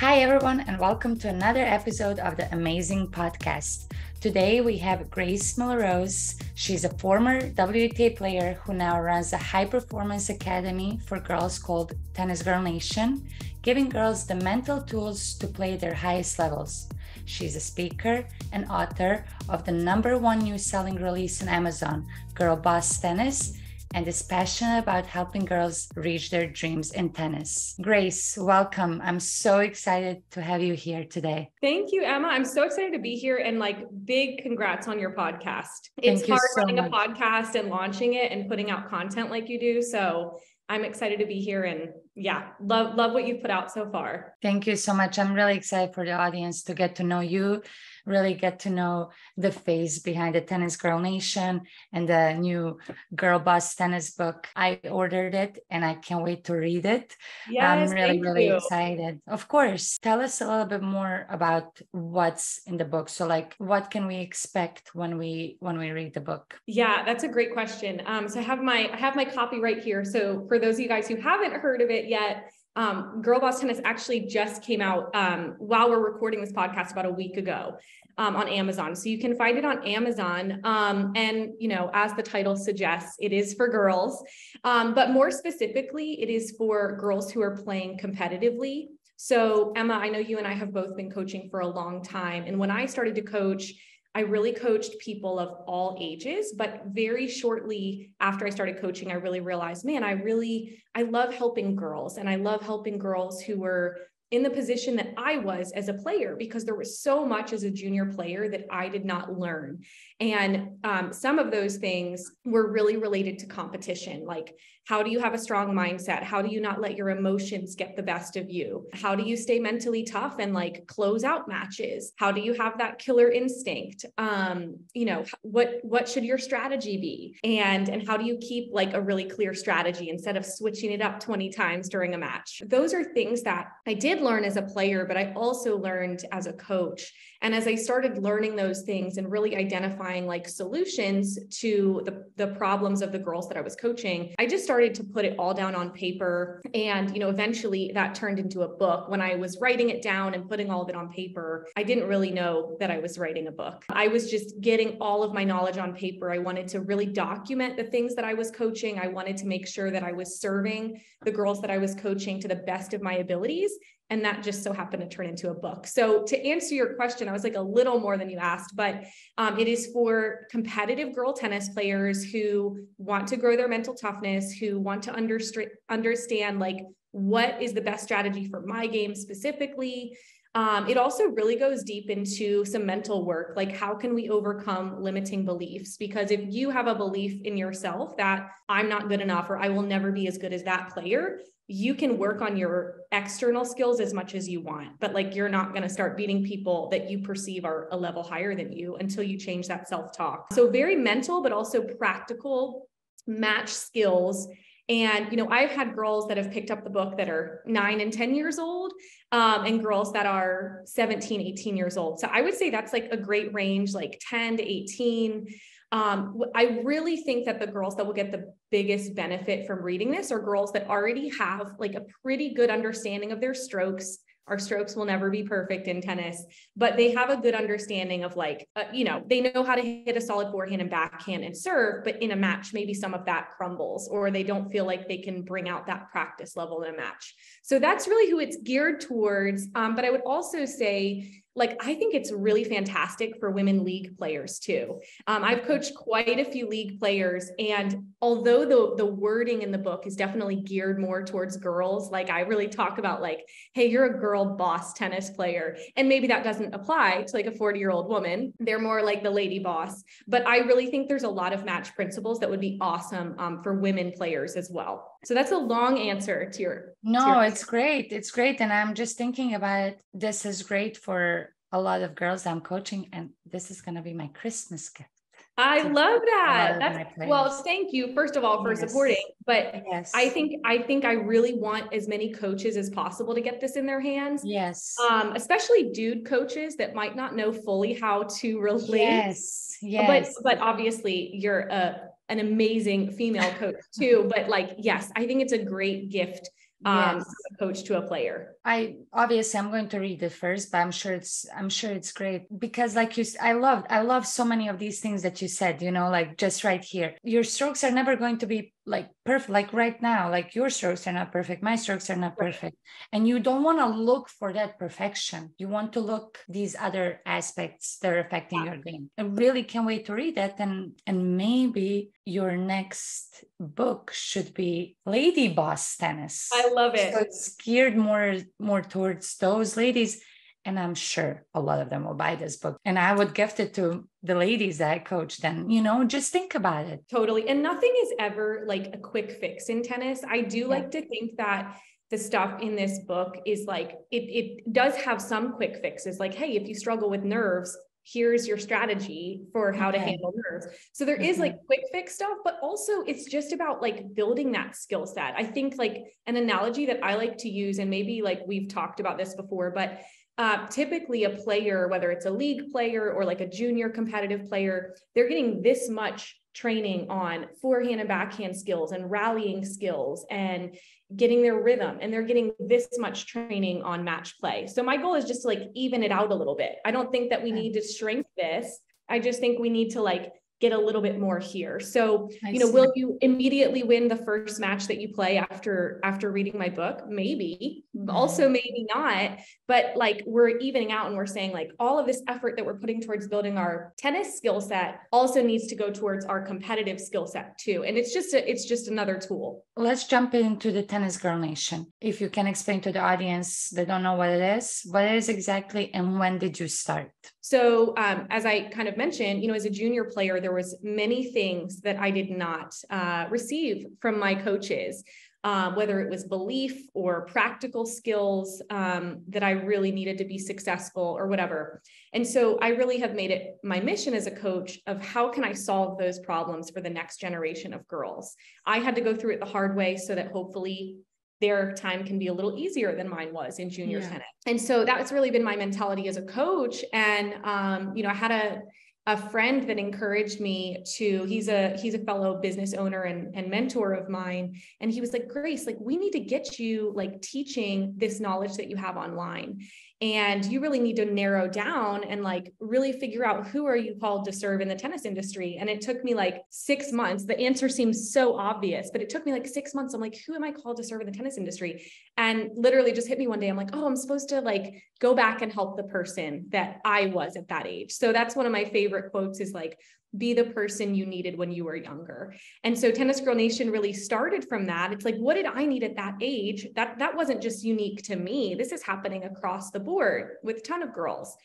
Hi, everyone, and welcome to another episode of the EMAzing Podcast. Today we have Grace Melrose. She's a former WTA player who now runs a high performance academy for girls called Tennis Girl Nation, giving girls the mental tools to play their highest levels. She's a speaker and author of the number one new selling release on Amazon, Girl Boss Tennis and is passionate about helping girls reach their dreams in tennis. Grace, welcome. I'm so excited to have you here today. Thank you, Ema. I'm so excited to be here and like big congrats on your podcast. It's Thank hard so running much. a podcast and launching it and putting out content like you do. So I'm excited to be here and yeah, love love what you've put out so far. Thank you so much. I'm really excited for the audience to get to know you really get to know the face behind the Tennis Girl Nation and the new Girl Boss Tennis book. I ordered it and I can't wait to read it. Yes, I'm really, really you. excited. Of course, tell us a little bit more about what's in the book. So like what can we expect when we when we read the book? Yeah, that's a great question. Um, so I have my I have my copy right here. So for those of you guys who haven't heard of it yet, um, Girl Boss Tennis actually just came out um, while we're recording this podcast about a week ago um, on Amazon. So you can find it on Amazon. Um, and, you know, as the title suggests, it is for girls. Um, but more specifically, it is for girls who are playing competitively. So, Ema, I know you and I have both been coaching for a long time. And when I started to coach, I really coached people of all ages, but very shortly after I started coaching, I really realized, man, I really, I love helping girls and I love helping girls who were in the position that I was as a player because there was so much as a junior player that I did not learn. And um, some of those things were really related to competition, like how do you have a strong mindset? How do you not let your emotions get the best of you? How do you stay mentally tough and like close out matches? How do you have that killer instinct? Um, you know, what what should your strategy be? And and how do you keep like a really clear strategy instead of switching it up 20 times during a match? Those are things that I did learn as a player, but I also learned as a coach. And as I started learning those things and really identifying like solutions to the, the problems of the girls that I was coaching, I just started to put it all down on paper. And, you know, eventually that turned into a book. When I was writing it down and putting all of it on paper, I didn't really know that I was writing a book. I was just getting all of my knowledge on paper. I wanted to really document the things that I was coaching. I wanted to make sure that I was serving the girls that I was coaching to the best of my abilities and that just so happened to turn into a book. So to answer your question, I was like a little more than you asked, but um, it is for competitive girl tennis players who want to grow their mental toughness, who want to understand understand like what is the best strategy for my game specifically. Um, it also really goes deep into some mental work, like how can we overcome limiting beliefs? Because if you have a belief in yourself that I'm not good enough or I will never be as good as that player, you can work on your external skills as much as you want, but like you're not going to start beating people that you perceive are a level higher than you until you change that self talk. So, very mental, but also practical match skills. And, you know, I've had girls that have picked up the book that are nine and 10 years old, um, and girls that are 17, 18 years old. So I would say that's like a great range, like 10 to 18. Um, I really think that the girls that will get the biggest benefit from reading this are girls that already have like a pretty good understanding of their strokes. Our strokes will never be perfect in tennis, but they have a good understanding of like, uh, you know, they know how to hit a solid forehand and backhand and serve, but in a match, maybe some of that crumbles or they don't feel like they can bring out that practice level in a match. So that's really who it's geared towards. Um, but I would also say, like I think it's really fantastic for women league players too. Um, I've coached quite a few league players, and although the the wording in the book is definitely geared more towards girls, like I really talk about like, hey, you're a girl boss tennis player, and maybe that doesn't apply to like a 40 year old woman. They're more like the lady boss. But I really think there's a lot of match principles that would be awesome um, for women players as well. So that's a long answer to your. No, to your it's great. It's great. And I'm just thinking about it. this is great for a lot of girls I'm coaching, and this is going to be my Christmas gift. I love that. That's well, thank you first of all for yes. supporting. But yes. I think I think I really want as many coaches as possible to get this in their hands. Yes. Um, especially dude coaches that might not know fully how to relate. Yes. Yes. But but obviously you're a an amazing female coach too. but like, yes, I think it's a great gift um, yes. coach to a player. I obviously I'm going to read it first, but I'm sure it's I'm sure it's great because like you, I love I love so many of these things that you said. You know, like just right here, your strokes are never going to be like perfect. Like right now, like your strokes are not perfect, my strokes are not perfect, and you don't want to look for that perfection. You want to look these other aspects that are affecting yeah. your game. I really can't wait to read that, and and maybe your next book should be lady boss tennis i love it so it's geared more more towards those ladies and i'm sure a lot of them will buy this book and i would gift it to the ladies that i coach then you know just think about it totally and nothing is ever like a quick fix in tennis i do yeah. like to think that the stuff in this book is like it, it does have some quick fixes like hey if you struggle with nerves here's your strategy for how okay. to handle nerves. So there is like mm-hmm. quick fix stuff, but also it's just about like building that skill set. I think like an analogy that I like to use, and maybe like we've talked about this before, but uh, typically a player, whether it's a league player or like a junior competitive player, they're getting this much training on forehand and backhand skills and rallying skills and getting their rhythm and they're getting this much training on match play. So my goal is just to like even it out a little bit. I don't think that we need to shrink this. I just think we need to like get a little bit more here. So, I you know, see. will you immediately win the first match that you play after after reading my book? Maybe. Mm-hmm. Also maybe not, but like we're evening out and we're saying like all of this effort that we're putting towards building our tennis skill set also needs to go towards our competitive skill set too. And it's just a, it's just another tool. Let's jump into the tennis girl nation. If you can explain to the audience they don't know what it is, what it is exactly and when did you start? So um, as I kind of mentioned, you know, as a junior player, there was many things that I did not uh, receive from my coaches, um, whether it was belief or practical skills um, that I really needed to be successful or whatever. And so I really have made it my mission as a coach of how can I solve those problems for the next generation of girls. I had to go through it the hard way so that hopefully their time can be a little easier than mine was in junior yeah. tennis. And so that's really been my mentality as a coach. And um, you know, I had a a friend that encouraged me to he's a he's a fellow business owner and, and mentor of mine and he was like grace like we need to get you like teaching this knowledge that you have online and you really need to narrow down and like really figure out who are you called to serve in the tennis industry. And it took me like 6 months. The answer seems so obvious but it took me like 6 months. I'm like who am I called to serve in the tennis industry? And literally just hit me one day. I'm like oh I'm supposed to like go back and help the person that I was at that age. So that's one of my favorite quotes is like be the person you needed when you were younger. And so Tennis Girl Nation really started from that. It's like, what did I need at that age? That that wasn't just unique to me. This is happening across the board with a ton of girls.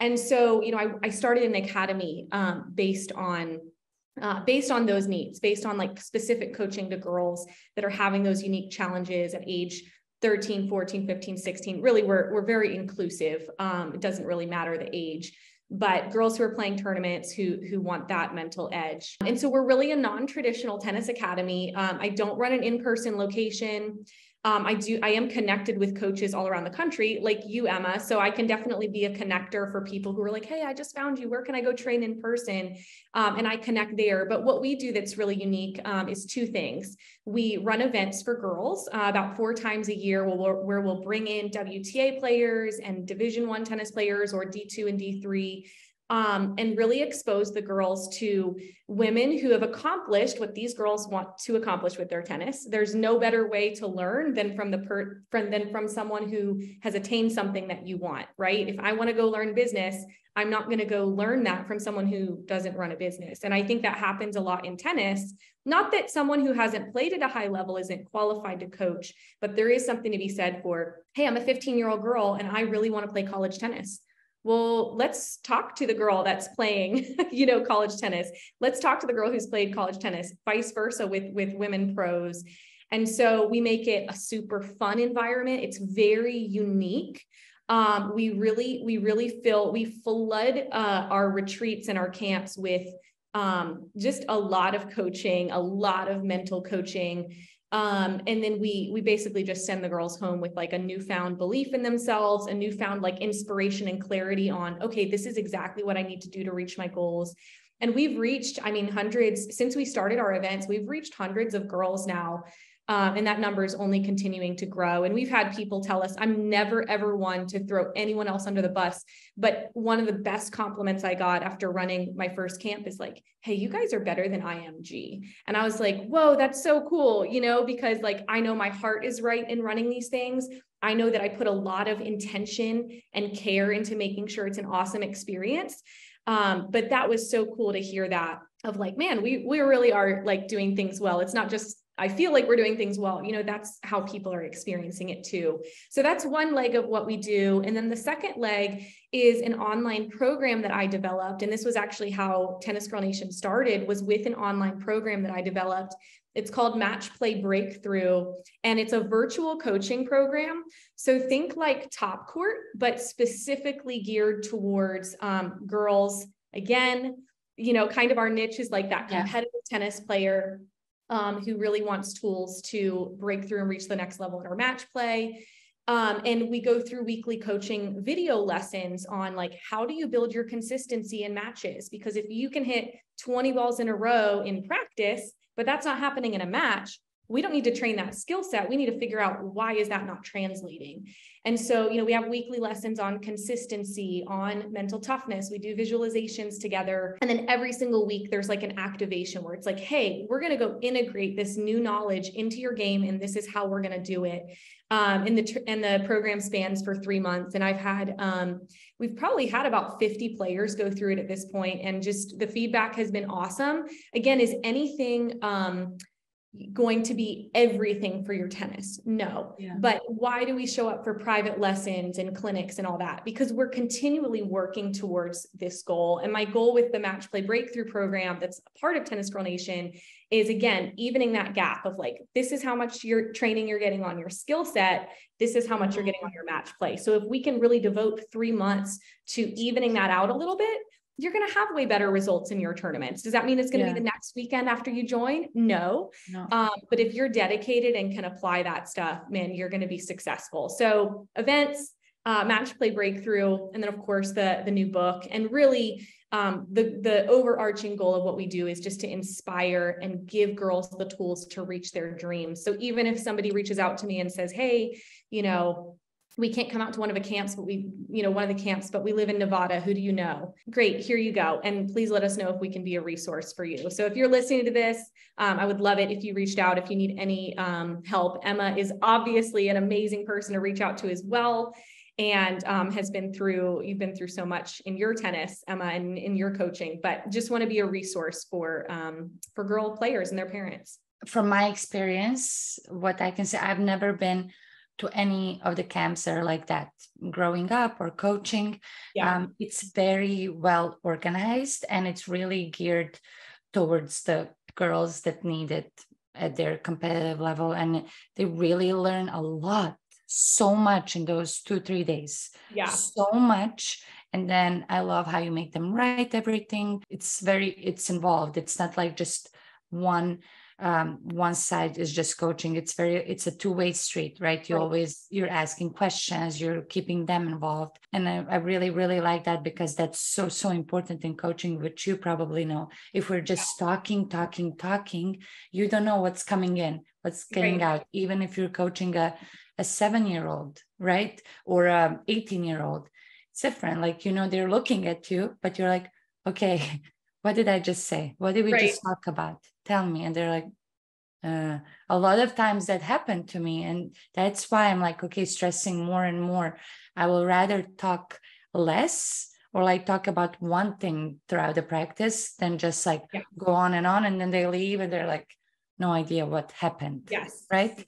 And so, you know, I, I started an academy um, based on uh, based on those needs, based on like specific coaching to girls that are having those unique challenges at age 13, 14, 15, 16. Really, we're, we're very inclusive. Um, it doesn't really matter the age but girls who are playing tournaments who who want that mental edge. And so we're really a non-traditional tennis academy. Um, I don't run an in-person location. Um, I do, I am connected with coaches all around the country, like you, Ema. So I can definitely be a connector for people who are like, hey, I just found you. Where can I go train in person? Um, and I connect there. But what we do that's really unique um, is two things. We run events for girls uh, about four times a year where we'll, where we'll bring in WTA players and Division One tennis players or D2 and D3 um, and really expose the girls to women who have accomplished what these girls want to accomplish with their tennis. There's no better way to learn than from the per from than from someone who has attained something that you want, right? If I want to go learn business, I'm not going to go learn that from someone who doesn't run a business. And I think that happens a lot in tennis. Not that someone who hasn't played at a high level isn't qualified to coach, but there is something to be said for, hey, I'm a 15 year old girl and I really want to play college tennis well let's talk to the girl that's playing you know college tennis. Let's talk to the girl who's played college tennis vice versa with with women pros. And so we make it a super fun environment. It's very unique. Um, we really we really feel we flood uh, our retreats and our camps with um, just a lot of coaching a lot of mental coaching um, and then we we basically just send the girls home with like a newfound belief in themselves, a newfound like inspiration and clarity on, okay, this is exactly what I need to do to reach my goals. And we've reached, I mean, hundreds since we started our events, we've reached hundreds of girls now Um, and that number is only continuing to grow. And we've had people tell us, I'm never, ever one to throw anyone else under the bus. But one of the best compliments I got after running my first camp is like, hey, you guys are better than IMG. And I was like, whoa, that's so cool, you know, because like I know my heart is right in running these things. I know that I put a lot of intention and care into making sure it's an awesome experience. Um, but that was so cool to hear that of like, man, we we really are like doing things well. It's not just I feel like we're doing things well. You know, that's how people are experiencing it too. So that's one leg of what we do. And then the second leg is an online program that I developed. And this was actually how Tennis Girl Nation started was with an online program that I developed. It's called Match Play Breakthrough, and it's a virtual coaching program. So think like Top Court, but specifically geared towards um, girls. Again, you know, kind of our niche is like that competitive yeah. tennis player um, who really wants tools to break through and reach the next level in our match play. Um, and we go through weekly coaching video lessons on like how do you build your consistency in matches because if you can hit 20 balls in a row in practice but that's not happening in a match we don't need to train that skill set. We need to figure out why is that not translating. And so you know we have weekly lessons on consistency on mental toughness. We do visualizations together. And then every single week there's like an activation where it's like hey we're going to go integrate this new knowledge into your game and this is how we're going to do it. Um, and the and the program spans for three months. And i've had um, we've probably had about 50 players go through it at this point. And just the feedback has been awesome. Again is anything um, going to be everything for your tennis. No. Yeah. But why do we show up for private lessons and clinics and all that? Because we're continually working towards this goal. And my goal with the Match Play Breakthrough program that's a part of Tennis Girl Nation is again evening that gap of like this is how much your training you're getting on your skill set this is how much you're getting on your match play so if we can really devote 3 months to evening that out a little bit you're going to have way better results in your tournaments. Does that mean it's going to yeah. be the next weekend after you join? No. no. Um, but if you're dedicated and can apply that stuff, man, you're going to be successful. So events, uh, match play breakthrough, and then of course the the new book, and really um, the the overarching goal of what we do is just to inspire and give girls the tools to reach their dreams. So even if somebody reaches out to me and says, "Hey, you know, we can't come out to one of the camps, but we, you know, one of the camps, but we live in Nevada. Who do you know? Great, here you go. And please let us know if we can be a resource for you. So if you're listening to this, um, I would love it if you reached out. If you need any um, help, Ema is obviously an amazing person to reach out to as well, and um, has been through. You've been through so much in your tennis, Ema, and in your coaching. But just want to be a resource for um, for girl players and their parents. From my experience, what I can say, I've never been to any of the camps that are like that growing up or coaching. Yeah. um, it's very well organized and it's really geared towards the girls that need it at their competitive level. And they really learn a lot so much in those two three days. Yeah. So much. And then i love how you make them write everything. It's very it's involved. It's not like just one um, one side is just coaching. It's very it's a two-way street right? You right. always you're asking questions you're keeping them involved. And I, I, really really like that because that's so so important in coaching which you probably know. If we're just talking talking talking you don't know what's coming in what's getting right. out. Even if you're coaching a, a seven year old right? Or a 18 year old it's different. Like you know they're looking at you but you're like okay what did I just say? What did we right. just talk about? Tell me. And they're like, uh, a lot of times that happened to me. And that's why I'm like, okay, stressing more and more. I will rather talk less or like talk about one thing throughout the practice than just like yeah. go on and on. And then they leave and they're like, no idea what happened. Yes. Right.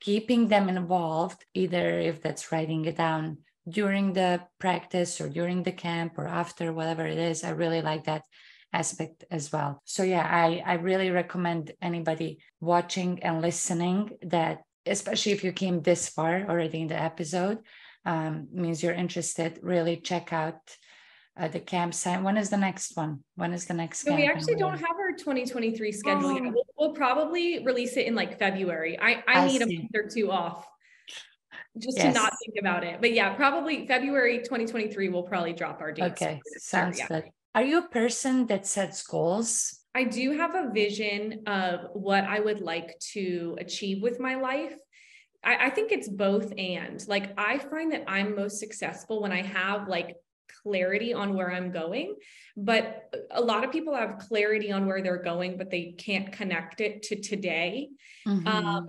Keeping them involved, either if that's writing it down during the practice or during the camp or after, whatever it is. I really like that aspect as well. So yeah, I, I really recommend anybody watching and listening that, especially if you came this far already in the episode, um, means you're interested, really check out uh, the campsite. When is the next one? When is the next? So we actually don't have our 2023 schedule oh. yet. We'll, we'll, probably release it in like February. I, I, I need see. a month or two off just yes. to not think about it. But yeah, probably February 2023 we'll probably drop our dates. Okay, sounds good. Are you a person that sets goals I do have a vision of what I would like to achieve with my life. I, I think it's both and. Like, I find that I'm most successful when I have like clarity on where I'm going. But a lot of people have clarity on where they're going, but they can't connect it to today. Mm-hmm. Um,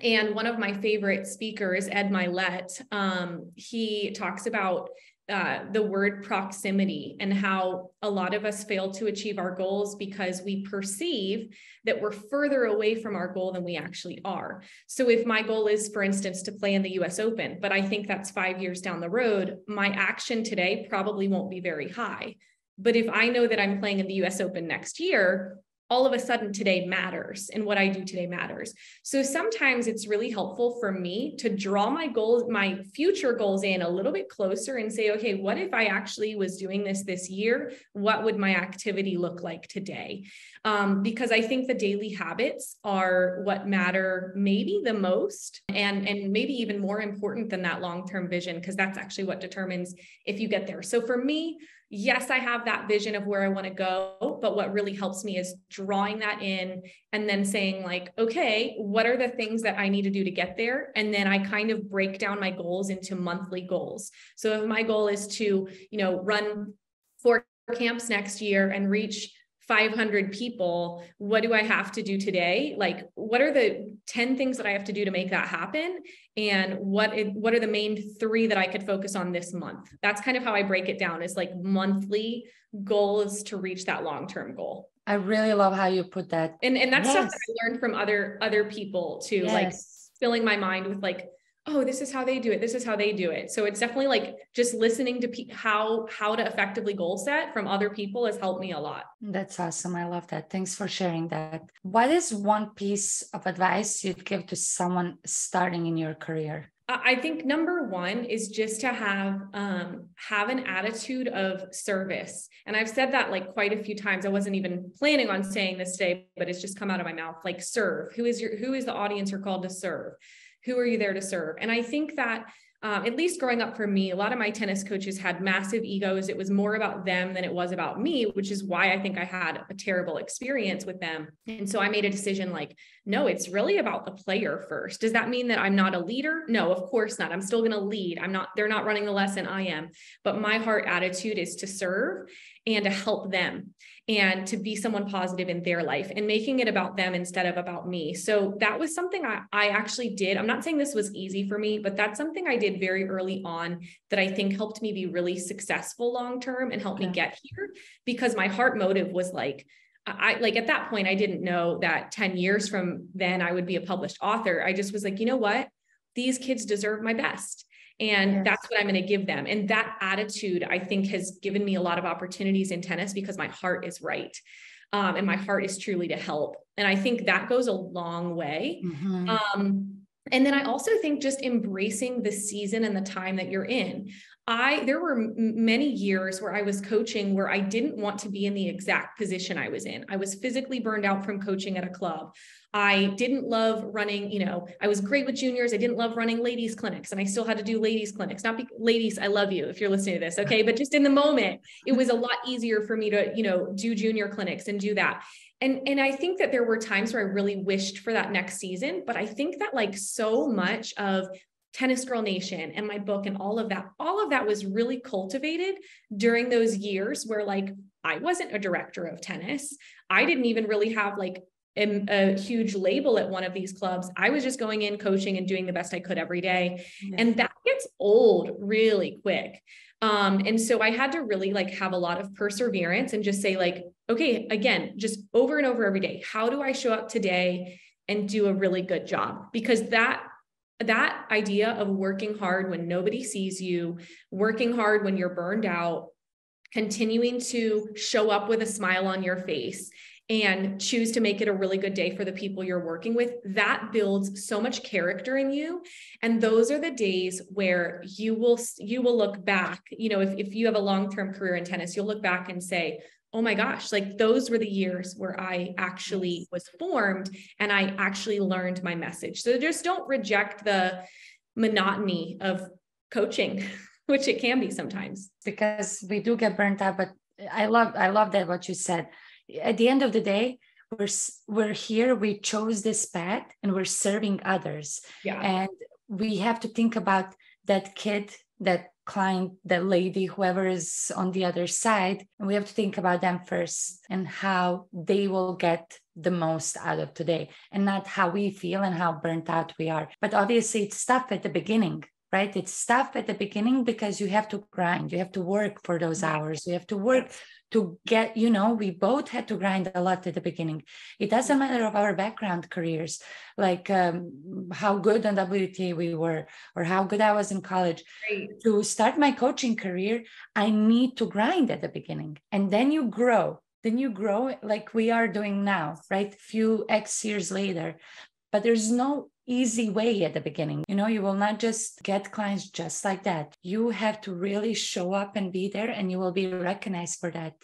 and one of my favorite speakers, Ed Mylett, um, he talks about uh, the word proximity and how a lot of us fail to achieve our goals because we perceive that we're further away from our goal than we actually are. So, if my goal is, for instance, to play in the US Open, but I think that's five years down the road, my action today probably won't be very high. But if I know that I'm playing in the US Open next year, all of a sudden today matters and what I do today matters. So sometimes it's really helpful for me to draw my goals, my future goals in a little bit closer and say, okay, what if I actually was doing this this year? What would my activity look like today? Um, because I think the daily habits are what matter maybe the most and, and maybe even more important than that long term vision, because that's actually what determines if you get there. So for me, yes, I have that vision of where I want to go, but what really helps me is drawing that in and then saying, like, okay, what are the things that I need to do to get there? And then I kind of break down my goals into monthly goals. So if my goal is to, you know, run four camps next year and reach 500 people what do i have to do today? Like what are the 10 things that i have to do to make that happen? And what it, what are the main 3 that i could focus on this month? That's kind of how i break it down is like monthly goals to reach that long-term goal. I really love how you put that. And and that's yes. stuff that i learned from other other people too yes. like filling my mind with like oh this is how they do it this is how they do it so it's definitely like just listening to pe- how how to effectively goal set from other people has helped me a lot that's awesome i love that thanks for sharing that what is one piece of advice you'd give to someone starting in your career I think number one is just to have um, have an attitude of service, and I've said that like quite a few times. I wasn't even planning on saying this today, but it's just come out of my mouth. Like serve. Who is your Who is the audience you're called to serve? Who are you there to serve? And I think that um, at least growing up for me, a lot of my tennis coaches had massive egos. It was more about them than it was about me, which is why I think I had a terrible experience with them. And so I made a decision like, no, it's really about the player first. Does that mean that I'm not a leader? No, of course not. I'm still going to lead. I'm not, they're not running the lesson, I am. But my heart attitude is to serve and to help them and to be someone positive in their life and making it about them instead of about me. So that was something I, I actually did. I'm not saying this was easy for me, but that's something I did very early on that I think helped me be really successful long term and helped me get here because my heart motive was like, I like at that point, I didn't know that 10 years from then I would be a published author. I just was like, you know what? These kids deserve my best. And yes. that's what I'm going to give them. And that attitude, I think, has given me a lot of opportunities in tennis because my heart is right. Um, and my heart is truly to help. And I think that goes a long way. Mm-hmm. Um, and then I also think just embracing the season and the time that you're in. I there were many years where I was coaching where I didn't want to be in the exact position I was in. I was physically burned out from coaching at a club. I didn't love running, you know, I was great with juniors. I didn't love running ladies clinics and I still had to do ladies clinics. Not be, ladies, I love you if you're listening to this, okay? But just in the moment, it was a lot easier for me to, you know, do junior clinics and do that. And and I think that there were times where I really wished for that next season, but I think that like so much of Tennis Girl Nation and my book and all of that, all of that was really cultivated during those years where like I wasn't a director of tennis. I didn't even really have like a, a, huge label at one of these clubs. I was just going in, coaching, and doing the best I could every day. And that gets old really quick. Um, and so I had to really like have a lot of perseverance and just say, like, okay, again, just over and over every day, how do I show up today and do a really good job? Because that that idea of working hard when nobody sees you, working hard when you're burned out, continuing to show up with a smile on your face and choose to make it a really good day for the people you're working with, that builds so much character in you. And those are the days where you will you will look back, you know, if, if you have a long-term career in tennis, you'll look back and say, oh my gosh, like those were the years where I actually was formed and I actually learned my message. So just don't reject the monotony of coaching, which it can be sometimes. Because we do get burnt out, but I love I love that what you said at the end of the day, we're we're here we chose this path and we're serving others yeah and we have to think about that kid that client that lady whoever is on the other side and we have to think about them first and how they will get the most out of today and not how we feel and how burnt out we are. But obviously it's tough at the beginning right? It's tough at the beginning because you have to grind. You have to work for those hours. You have to work to get you know we both had to grind a lot at the beginning. It doesn't matter of our background careers like um, how good on wta we were or how good i was in college. Great. to start my coaching career i need to grind at the beginning. And then you grow. Then you grow like we are doing now right? Few x years later. But there's no easy way at the beginning. You know, you will not just get clients just like that. You have to really show up and be there, and you will be recognized for that.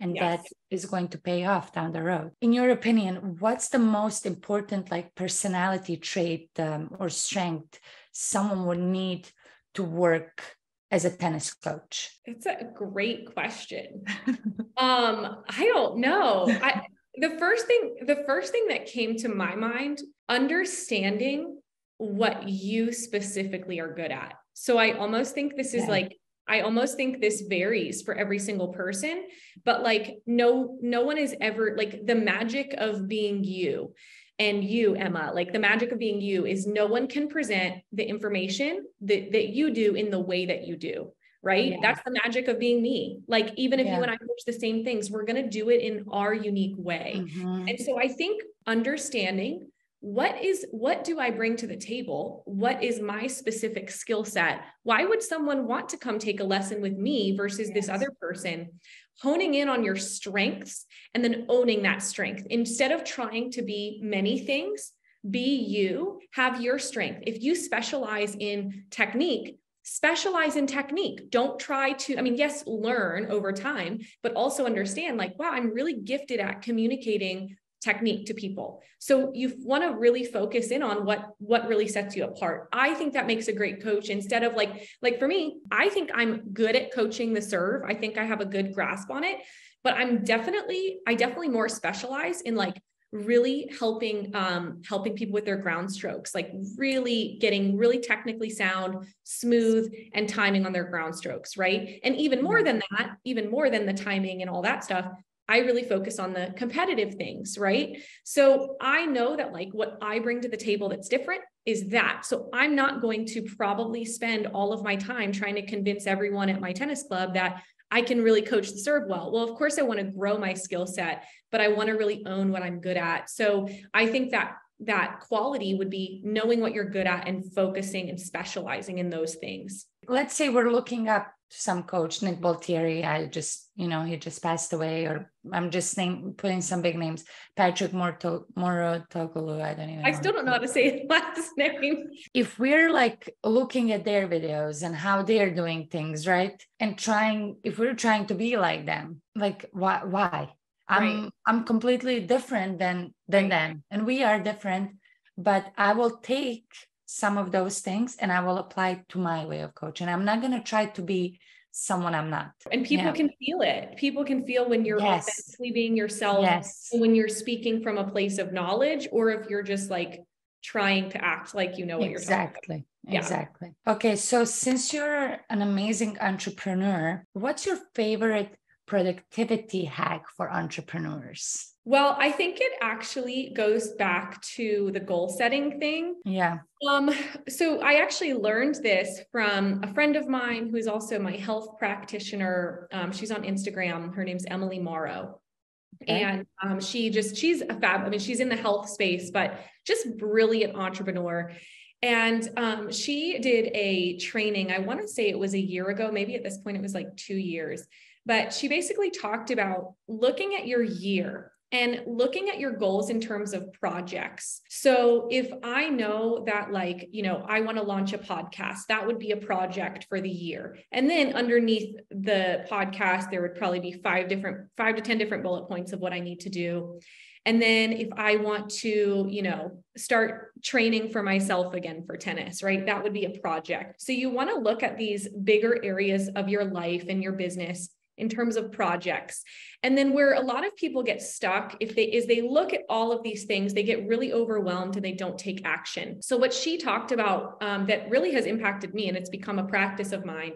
And yes. that is going to pay off down the road. In your opinion, what's the most important, like personality trait um, or strength someone would need to work as a tennis coach? It's a great question. um, I don't know. I the first thing the first thing that came to my mind understanding what you specifically are good at so i almost think this is yeah. like i almost think this varies for every single person but like no no one is ever like the magic of being you and you ema like the magic of being you is no one can present the information that, that you do in the way that you do right? Yeah. That's the magic of being me. Like, even if yeah. you and I coach the same things, we're going to do it in our unique way. Mm-hmm. And so I think understanding what is what do i bring to the table what is my specific skill set why would someone want to come take a lesson with me versus yes. this other person honing in on your strengths and then owning that strength instead of trying to be many things be you have your strength if you specialize in technique specialize in technique. Don't try to, I mean, yes, learn over time, but also understand like, wow, I'm really gifted at communicating technique to people. So you want to really focus in on what what really sets you apart. I think that makes a great coach instead of like like for me, I think I'm good at coaching the serve. I think I have a good grasp on it, but I'm definitely I definitely more specialize in like really helping um, helping people with their ground strokes like really getting really technically sound smooth and timing on their ground strokes right and even more mm-hmm. than that even more than the timing and all that stuff I really focus on the competitive things, right? So I know that like what I bring to the table that's different is that. So I'm not going to probably spend all of my time trying to convince everyone at my tennis club that I can really coach the serve well. Well, of course, I want to grow my skill set, but I want to really own what I'm good at. So I think that that quality would be knowing what you're good at and focusing and specializing in those things. Let's say we're looking up some coach, Nick Bollettieri. I just, you know, he just passed away, or I'm just name, putting some big names. Patrick Morto, Mouratoglou. I don't even. I still don't know how to say his last name. If we're like looking at their videos and how they're doing things, right, and trying, if we're trying to be like them, like why? Why? I'm right. I'm completely different than than right. them, and we are different. But I will take some of those things and I will apply to my way of coaching. I'm not going to try to be someone I'm not. And people yeah. can feel it. People can feel when you're yes. authentically being yourself, yes. when you're speaking from a place of knowledge, or if you're just like trying to act like you know what exactly. you're talking about. Exactly. Yeah. Okay. So since you're an amazing entrepreneur, what's your favorite productivity hack for entrepreneurs? Well, I think it actually goes back to the goal setting thing. Yeah. Um, so I actually learned this from a friend of mine who's also my health practitioner. Um, she's on Instagram. Her name's Emily Morrow. Okay. And um, she just, she's a fab, I mean, she's in the health space, but just brilliant entrepreneur. And um, she did a training, I want to say it was a year ago, maybe at this point it was like two years. But she basically talked about looking at your year and looking at your goals in terms of projects. So if I know that, like, you know, I want to launch a podcast, that would be a project for the year. And then underneath the podcast, there would probably be five different, five to 10 different bullet points of what I need to do. And then if I want to, you know, start training for myself again for tennis, right? That would be a project. So you want to look at these bigger areas of your life and your business in terms of projects. And then where a lot of people get stuck if they is they look at all of these things, they get really overwhelmed and they don't take action. So what she talked about um, that really has impacted me and it's become a practice of mine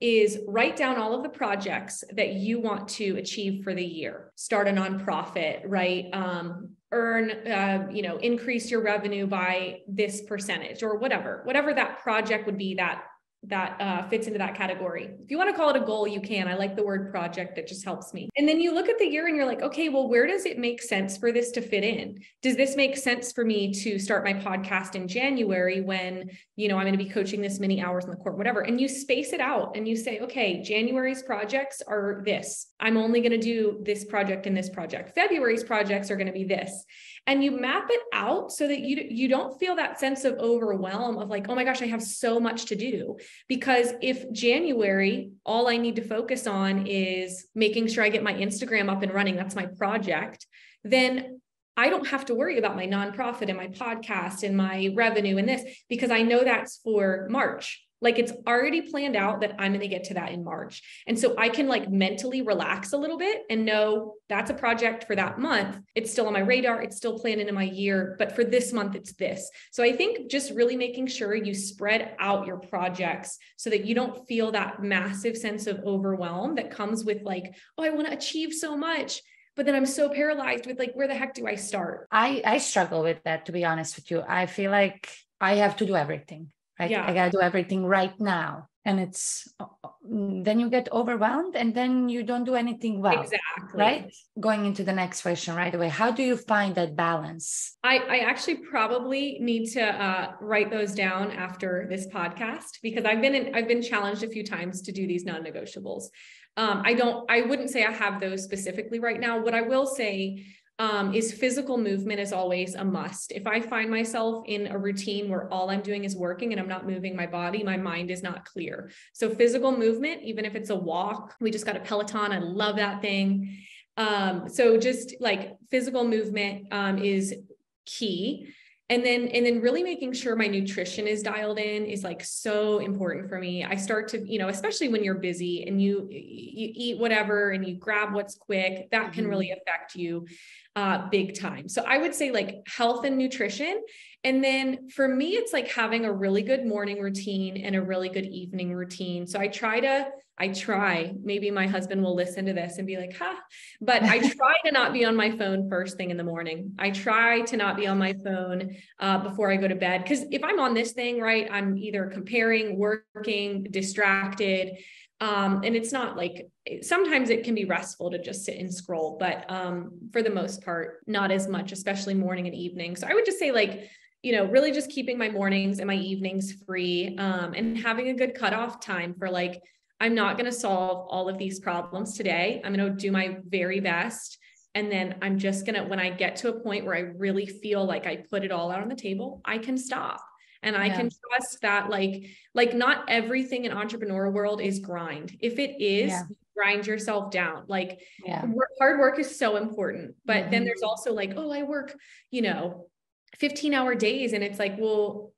is write down all of the projects that you want to achieve for the year. Start a nonprofit, right? Um, earn, uh, you know, increase your revenue by this percentage or whatever, whatever that project would be that that uh, fits into that category. If you want to call it a goal, you can. I like the word project, it just helps me. And then you look at the year and you're like, okay, well, where does it make sense for this to fit in? Does this make sense for me to start my podcast in January when, you know, I'm going to be coaching this many hours in the court, whatever? And you space it out and you say, okay, January's projects are this. I'm only going to do this project and this project. February's projects are going to be this and you map it out so that you you don't feel that sense of overwhelm of like oh my gosh i have so much to do because if january all i need to focus on is making sure i get my instagram up and running that's my project then I don't have to worry about my nonprofit and my podcast and my revenue and this because I know that's for March. Like it's already planned out that I'm going to get to that in March. And so I can like mentally relax a little bit and know that's a project for that month. It's still on my radar. It's still planned into my year, but for this month, it's this. So I think just really making sure you spread out your projects so that you don't feel that massive sense of overwhelm that comes with like, oh, I want to achieve so much but then I'm so paralyzed with like, where the heck do I start? I I struggle with that to be honest with you. I feel like I have to do everything right yeah. i gotta do everything right now. And it's uh, then you get overwhelmed and then you don't do anything well exactly. right? Going into the next question right away. How do you find that balance? I, I actually probably need to uh, write those down after this podcast because i've been in, i've been challenged a few times to do these non-negotiables. Um, i don't i wouldn't say i have those specifically right now. What i will say um, is physical movement is always a must. If I find myself in a routine where all I'm doing is working and I'm not moving my body, my mind is not clear. So physical movement, even if it's a walk, we just got a Peloton. I love that thing. Um, so just like physical movement um, is key and then and then really making sure my nutrition is dialed in is like so important for me i start to you know especially when you're busy and you you eat whatever and you grab what's quick that can really mm-hmm. affect you uh, big time so i would say like health and nutrition and then for me it's like having a really good morning routine and a really good evening routine so i try to I try, maybe my husband will listen to this and be like, ha, but I try to not be on my phone first thing in the morning. I try to not be on my phone uh, before I go to bed. Cause if I'm on this thing, right, I'm either comparing, working, distracted. Um, and it's not like sometimes it can be restful to just sit and scroll, but um, for the most part, not as much, especially morning and evening. So I would just say, like, you know, really just keeping my mornings and my evenings free um, and having a good cutoff time for like I'm not going to solve all of these problems today. I'm going to do my very best. And then I'm just going to, when I get to a point where I really feel like I put it all out on the table, I can stop. And I yeah. can trust that like, like not everything in entrepreneur world is grind. If it is, yeah. grind yourself down. Like yeah. hard work is so important. But mm-hmm. then there's also like, oh, I work, you know, 15 hour days. And it's like, well,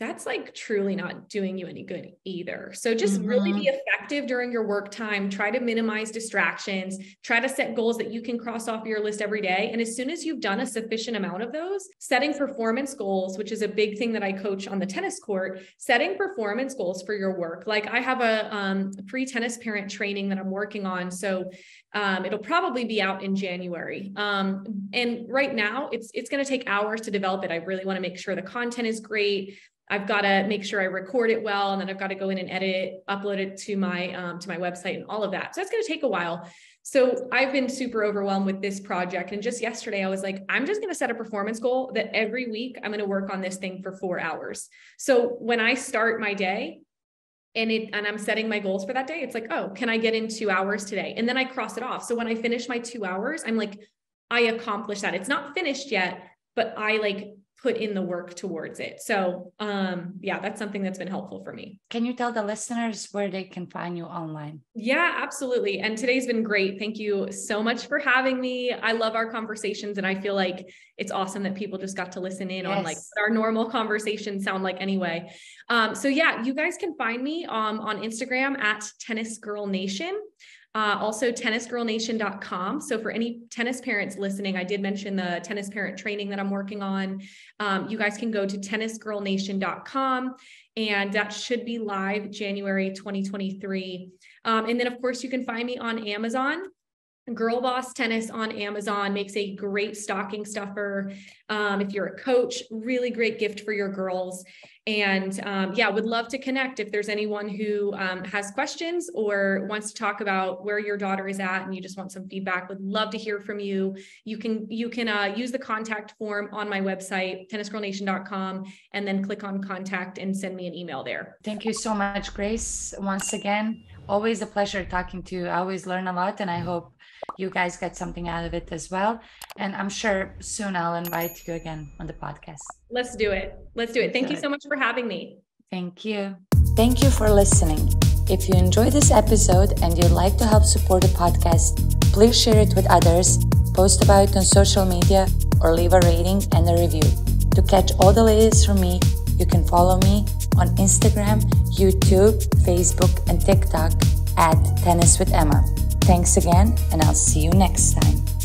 that's like truly not doing you any good either. So just mm-hmm. really be mm-hmm. effective during your work time. Try to minimize distractions. Try to set goals that you can cross off your list every day. And as soon as you've done a sufficient amount of those, setting performance goals, which is a big thing that I coach on the tennis court, setting performance goals for your work. Like I have a um, pre tennis parent training that I'm working on. So um, it'll probably be out in January. Um, and right now, it's it's going to take hours to develop it. I really want to make sure the content is great. I've got to make sure I record it well, and then I've got to go in and edit it, upload it to my um, to my website, and all of that. So that's going to take a while. So I've been super overwhelmed with this project, and just yesterday I was like, I'm just going to set a performance goal that every week I'm going to work on this thing for four hours. So when I start my day, and it and I'm setting my goals for that day, it's like, oh, can I get in two hours today? And then I cross it off. So when I finish my two hours, I'm like, I accomplished that. It's not finished yet, but I like put in the work towards it. So, um, yeah, that's something that's been helpful for me. Can you tell the listeners where they can find you online? Yeah, absolutely. And today's been great. Thank you so much for having me. I love our conversations and I feel like it's awesome that people just got to listen in yes. on like what our normal conversations sound like anyway. Um, so yeah, you guys can find me um, on Instagram at Tennis Girl Nation. Uh, also, tennisgirlnation.com. So, for any tennis parents listening, I did mention the tennis parent training that I'm working on. Um, you guys can go to tennisgirlnation.com, and that should be live January 2023. Um, and then, of course, you can find me on Amazon. Girl Boss Tennis on Amazon makes a great stocking stuffer. Um, if you're a coach, really great gift for your girls. And um, yeah, would love to connect if there's anyone who um, has questions or wants to talk about where your daughter is at and you just want some feedback. Would love to hear from you. You can you can uh, use the contact form on my website tennisgirlnation.com and then click on contact and send me an email there. Thank you so much, Grace. Once again, always a pleasure talking to you. I always learn a lot, and I hope you guys get something out of it as well. And I'm sure soon I'll invite you again on the podcast. Let's do it. Let's do it. Thank you so much for having me. Thank you. Thank you for listening. If you enjoyed this episode and you'd like to help support the podcast, please share it with others, post about it on social media, or leave a rating and a review. To catch all the latest from me, you can follow me on Instagram, YouTube, Facebook, and TikTok at Tennis with Ema. Thanks again, and I'll see you next time.